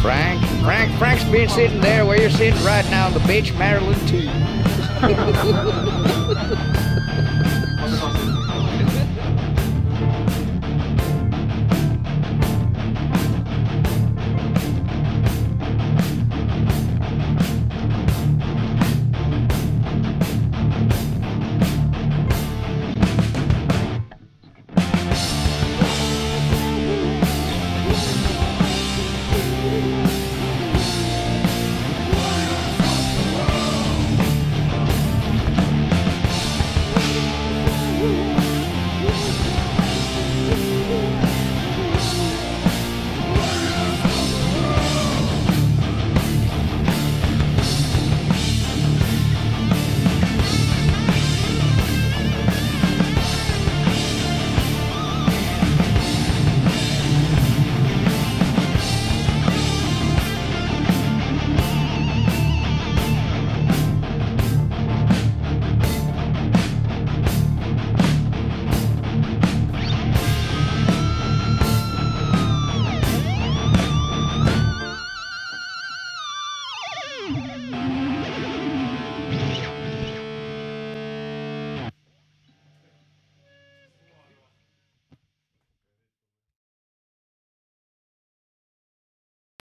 Frank, Frank, Frank's been sitting there where you're sitting right now on the beach, Maryland, too.